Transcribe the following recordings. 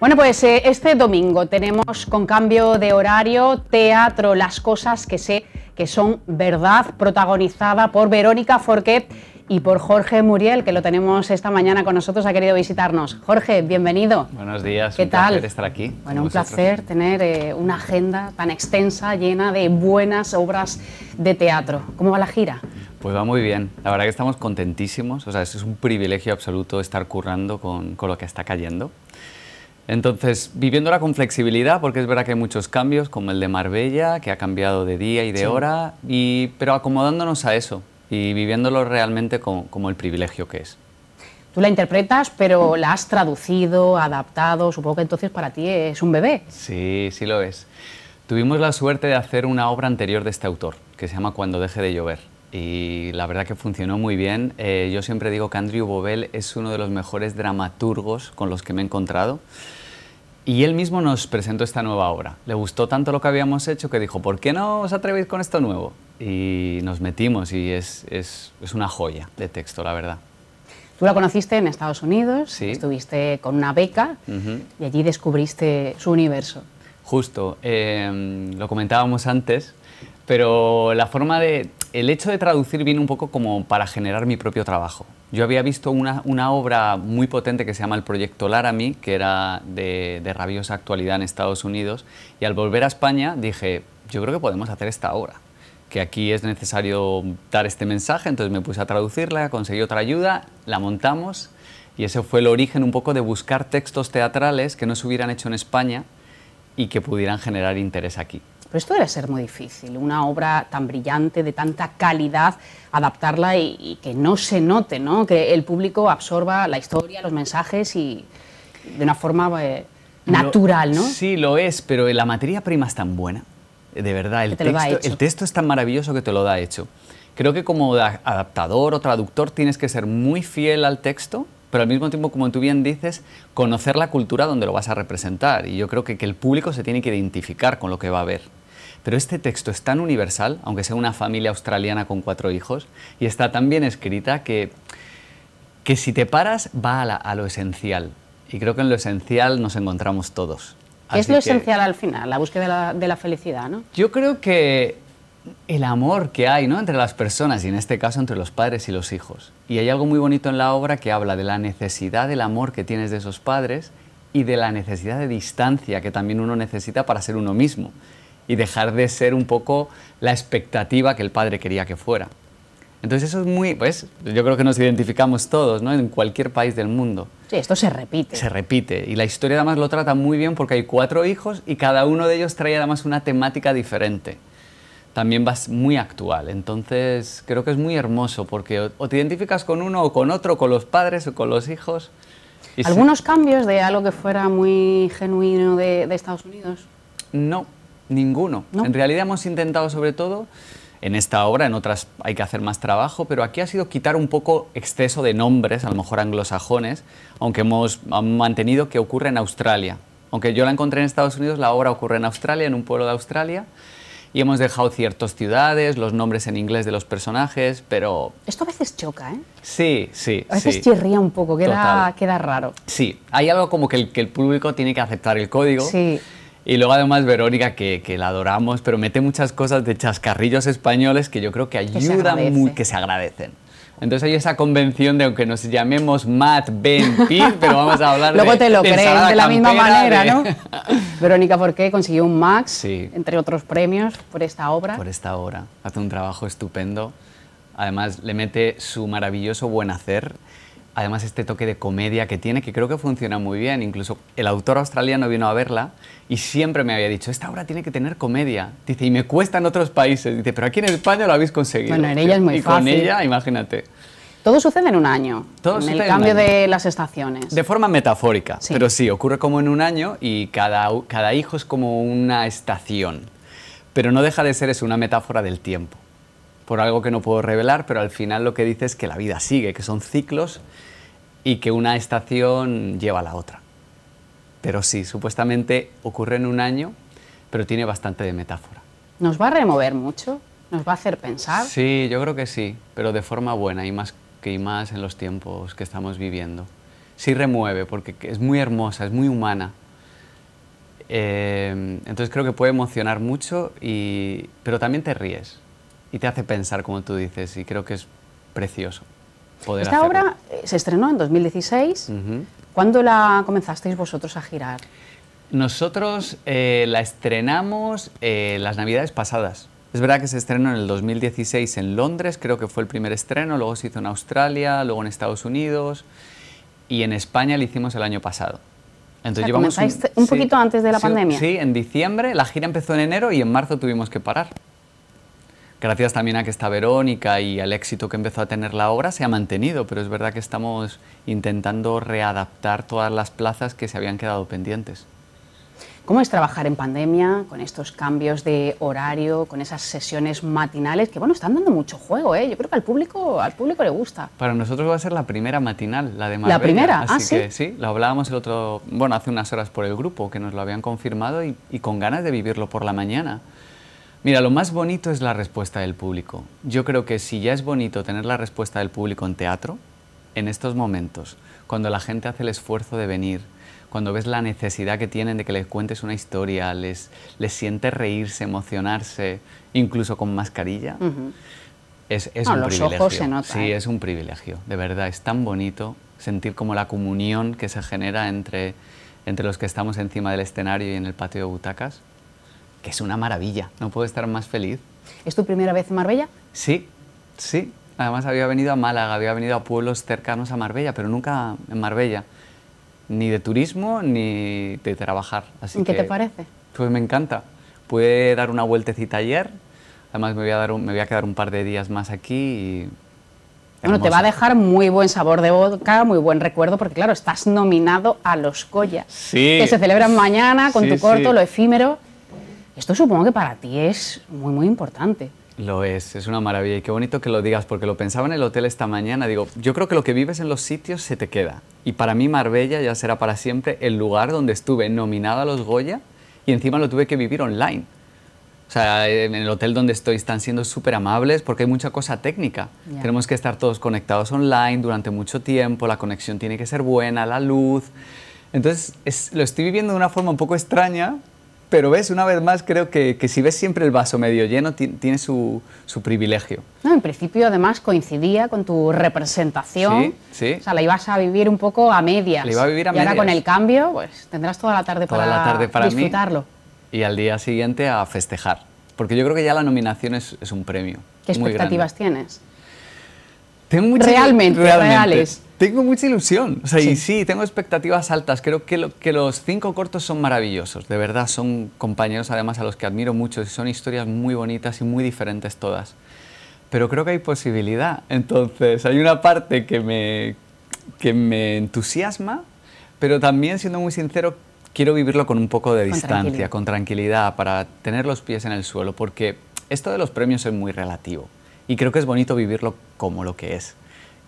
Bueno, pues eh, este domingo tenemos con cambio de horario teatro Las cosas que sé que son verdad, protagonizada por Verónica Forquet y por Jorge Muriel, que lo tenemos esta mañana con nosotros, ha querido visitarnos. Jorge, bienvenido. Buenos días, ¿Qué un tal? placer estar aquí. Bueno, un placer tener eh, una agenda tan extensa, llena de buenas obras de teatro. ¿Cómo va la gira? Pues va muy bien. La verdad que estamos contentísimos. O sea, es un privilegio absoluto estar currando con, con lo que está cayendo. Entonces, viviéndola con flexibilidad, porque es verdad que hay muchos cambios, como el de Marbella, que ha cambiado de día y de Sí. hora, y, pero acomodándonos a eso y viviéndolo realmente como, como el privilegio que es. Tú la interpretas, pero la has traducido, adaptado. Supongo que entonces para ti es un bebé. Sí, sí lo es. Tuvimos la suerte de hacer una obra anterior de este autor, que se llama Cuando deje de llover. Y la verdad que funcionó muy bien. Eh, yo siempre digo que Andrew Bobel es uno de los mejores dramaturgos con los que me he encontrado. Y él mismo nos presentó esta nueva obra. Le gustó tanto lo que habíamos hecho que dijo, ¿por qué no os atrevéis con esto nuevo? Y nos metimos y es, es, es una joya de texto, la verdad. Tú la conociste en Estados Unidos, Sí. estuviste con una beca Ujú. y allí descubriste su universo. Justo, eh, lo comentábamos antes, pero la forma de... El hecho de traducir vino un poco como para generar mi propio trabajo. Yo había visto una, una obra muy potente que se llama el Proyecto Laramie, que era de, de rabiosa actualidad en Estados Unidos, y al volver a España dije, yo creo que podemos hacer esta obra, que aquí es necesario dar este mensaje, entonces me puse a traducirla, conseguí otra ayuda, la montamos, y ese fue el origen un poco de buscar textos teatrales que no se hubieran hecho en España y que pudieran generar interés aquí. Pero esto debe ser muy difícil, una obra tan brillante, de tanta calidad, adaptarla y, y que no se note, ¿no? que el público absorba la historia, los mensajes y de una forma eh, natural, ¿no? Lo- sí, lo es, pero la materia prima es tan buena, de verdad, el, te texto, el texto es tan maravilloso que te lo da hecho. Creo que como da- adaptador o traductor tienes que ser muy fiel al texto, pero al mismo tiempo, como tú bien dices, conocer la cultura donde lo vas a representar. Y yo creo que, que el público se tiene que identificar con lo que va a ver. Pero este texto es tan universal, aunque sea una familia australiana con cuatro hijos, y está tan bien escrita que, que si te paras va a, la- a lo esencial. Y creo que en lo esencial nos encontramos todos. ¿Qué es lo que esencial al final? La búsqueda de la, de la felicidad, ¿no? Yo creo que el amor que hay ¿no? entre las personas, y en este caso entre los padres y los hijos. Y hay algo muy bonito en la obra que habla de la necesidad del amor que tienes de esos padres y de la necesidad de distancia que también uno necesita para ser uno mismo y dejar de ser un poco la expectativa que el padre quería que fuera. Entonces eso es muy, pues yo creo que nos identificamos todos, ¿no? En cualquier país del mundo. Sí, esto se repite. Se repite. Y la historia además lo trata muy bien porque hay cuatro hijos y cada uno de ellos trae además una temática diferente. También va muy actual. Entonces creo que es muy hermoso porque o, te identificas con uno o con otro, con los padres o con los hijos. Y sí- ¿Algunos cambios de algo que fuera muy genuino de, de Estados Unidos? No, ninguno. ¿No? En realidad hemos intentado sobre todo, en esta obra, en otras hay que hacer más trabajo, pero aquí ha sido quitar un poco exceso de nombres, a lo mejor anglosajones, aunque hemos mantenido que ocurre en Australia. Aunque yo la encontré en Estados Unidos, la obra ocurre en Australia, en un pueblo de Australia, y hemos dejado ciertas ciudades, los nombres en inglés de los personajes, pero Esto a veces choca, ¿eh? sí, sí. A veces sí. chirría un poco, queda, Total. queda raro. Sí, hay algo como que el, que el público tiene que aceptar el código. Sí. Y luego además Verónica, que, que la adoramos, pero mete muchas cosas de chascarrillos españoles que yo creo que ayudan muy, que se agradecen. Entonces hay esa convención de aunque nos llamemos Matt, Ben, Pete, pero vamos a hablar Luego de te lo de crees de la misma campera, manera, de- ¿no? Verónica Forqué consiguió un Max, Sí. entre otros premios, por esta obra. por esta obra. Hace un trabajo estupendo. Además, le mete su maravilloso buen hacer. Además, este toque de comedia que tiene, que creo que funciona muy bien. Incluso el autor australiano vino a verla y siempre me había dicho, esta obra tiene que tener comedia. Dice, y me cuesta en otros países. Dice, pero aquí en España lo habéis conseguido. Bueno, en ella es muy y con ella, imagínate. Todo sucede en un año, Todo en el cambio de las estaciones. De forma metafórica, Sí. pero sí, ocurre como en un año y cada, cada hijo es como una estación. Pero no deja de ser eso, una metáfora del tiempo. Por algo que no puedo revelar, pero al final lo que dice es que la vida sigue, que son ciclos y que una estación lleva a la otra. Pero sí, supuestamente ocurre en un año, pero tiene bastante de metáfora. ¿Nos va a remover mucho? ¿Nos va a hacer pensar? Sí, yo creo que sí, pero de forma buena y más que y más en los tiempos que estamos viviendo. Sí remueve, porque es muy hermosa, es muy humana. Eh, entonces creo que puede emocionar mucho, y, pero también te ríes y te hace pensar, como tú dices, y creo que es precioso. Poder Esta obra eh, se estrenó en 2016. ¿Cuándo la comenzasteis vosotros a girar? Nosotros eh, la estrenamos eh, las navidades pasadas. Es verdad que se estrenó en el 2016 en Londres, creo que fue el primer estreno, luego se hizo en Australia, luego en Estados Unidos y en España lo hicimos el año pasado. Entonces llevamos un, un poquito antes de la pandemia. Sí, en diciembre, la gira empezó en enero y en marzo tuvimos que parar gracias también a que está Verónica y al éxito que empezó a tener la obra, se ha mantenido, pero es verdad que estamos intentando readaptar todas las plazas que se habían quedado pendientes. ¿Cómo es trabajar en pandemia con estos cambios de horario, con esas sesiones matinales que bueno, están dando mucho juego, ¿eh? Yo creo que al público al público le gusta. Para nosotros va a ser la primera matinal, la de Marbella. La primera, así ah, ¿sí? que sí, lo hablábamos el otro, bueno, hace unas horas por el grupo que nos lo habían confirmado y, y con ganas de vivirlo por la mañana. Mira, lo más bonito es la respuesta del público. Yo creo que si ya es bonito tener la respuesta del público en teatro, en estos momentos, cuando la gente hace el esfuerzo de venir, cuando ves la necesidad que tienen de que les cuentes una historia, les, les sientes reírse, emocionarse, incluso con mascarilla, es, es un los privilegio. Ojos se nota, sí, ¿eh? es un privilegio, de verdad, es tan bonito sentir como la comunión que se genera entre, entre los que estamos encima del escenario y en el patio de butacas que es una maravilla, no puedo estar más feliz. ¿Es tu primera vez en Marbella? Sí, sí. Además había venido a Málaga, había venido a pueblos cercanos a Marbella, pero nunca en Marbella. Ni de turismo ni de trabajar. Así ¿Qué te parece? Pues me encanta. Pude dar una vueltecita ayer, además me voy a, dar me voy a quedar un par de días más aquí y bueno, te va a dejar muy buen sabor de boca, muy buen recuerdo, porque claro, estás nominado a los Goya, sí, que se celebran mañana con sí, tu corto, sí. lo efímero. Esto supongo que para ti es muy, muy importante. Lo es, es una maravilla y qué bonito que lo digas, porque lo pensaba en el hotel esta mañana, digo, yo creo que lo que vives en los sitios se te queda. Y para mí Marbella ya será para siempre el lugar donde estuve nominado a los Goya y encima lo tuve que vivir online. O sea, en el hotel donde estoy están siendo súper amables porque hay mucha cosa técnica. Ya. Tenemos que estar todos conectados online durante mucho tiempo, la conexión tiene que ser buena, la luz. Entonces, es- lo estoy viviendo de una forma un poco extraña, pero ves, una vez más, creo que, que si ves siempre el vaso medio lleno, ti- tiene su, su privilegio. No, en principio, además, coincidía con tu representación. Sí, sí. O sea, la ibas a vivir un poco a medias. La iba a vivir a y ahora con medias. el cambio, pues tendrás toda la tarde Toda para, la tarde para mí. disfrutarlo. Y al día siguiente a festejar. Porque yo creo que ya la nominación es, es un premio. ¿Qué expectativas tienes? Tengo mucha, Realmente, reales. Tengo mucha ilusión. O sea, Sí. y sí, tengo expectativas altas. Creo que, lo- que los cinco cortos son maravillosos. De verdad, son compañeros además a los que admiro mucho. y Son historias muy bonitas y muy diferentes todas. Pero creo que hay posibilidad. Entonces, hay una parte que me, que me entusiasma, pero también, siendo muy sincero, quiero vivirlo con un poco de Con distancia, tranquilidad. con tranquilidad, para tener los pies en el suelo. Porque esto de los premios es muy relativo. Y creo que es bonito vivirlo como lo que es.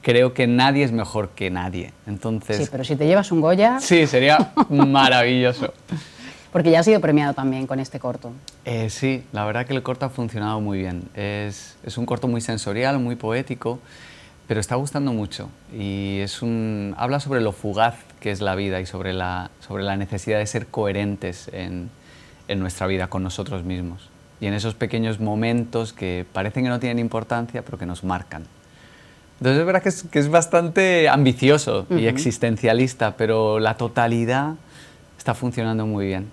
Creo que nadie es mejor que nadie. Entonces, Sí, pero si te llevas un Goya, sí, sería maravilloso. porque ya has sido premiado también con este corto. Eh, sí, la verdad que el corto ha funcionado muy bien. Es, es un corto muy sensorial, muy poético, pero está gustando mucho. Y es un, habla sobre lo fugaz que es la vida y sobre la, sobre la necesidad de ser coherentes en, en nuestra vida con nosotros mismos. Y en esos pequeños momentos que parecen que no tienen importancia, pero que nos marcan. Entonces es verdad que es, que es bastante ambicioso y existencialista, pero la totalidad está funcionando muy bien.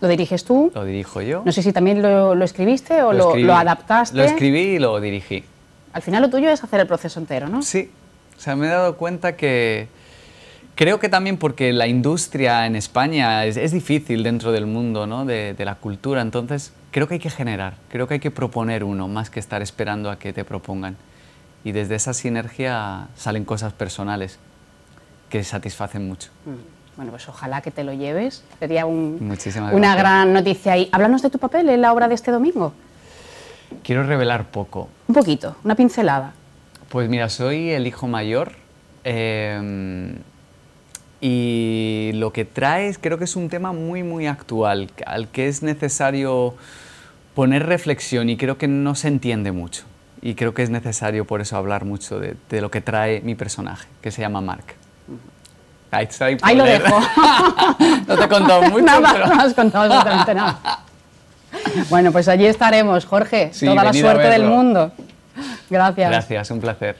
¿Lo diriges tú? Lo dirijo yo. No sé si también lo, lo escribiste o lo, escribí. lo adaptaste. Lo escribí y lo dirigí. Al final lo tuyo es hacer el proceso entero, ¿no? Sí, o sea, me he dado cuenta que creo que también porque la industria en España es, es difícil dentro del mundo ¿no? de, de la cultura, entonces creo que hay que generar, creo que hay que proponer uno más que estar esperando a que te propongan. Y desde esa sinergia salen cosas personales que satisfacen mucho. Mm. Bueno, pues ojalá que te lo lleves. Sería un- Muchísimas una gracias. gran noticia. Y háblanos de tu papel en la obra de este domingo. Quiero revelar poco, Un poquito, una pincelada. Pues mira, soy el hijo mayor eh, y lo que traes creo que es un tema muy, muy actual, al que es necesario poner reflexión y creo que no se entiende mucho. Y creo que es necesario por eso hablar mucho de, de lo que trae mi personaje, que se llama Mark. Ahí, ahí, lo dejo. no te he contado mucho, nada, pero... no has contado absolutamente nada. Bueno, pues allí estaremos, Jorge. Sí, Toda la suerte del mundo. Gracias. Gracias, un placer.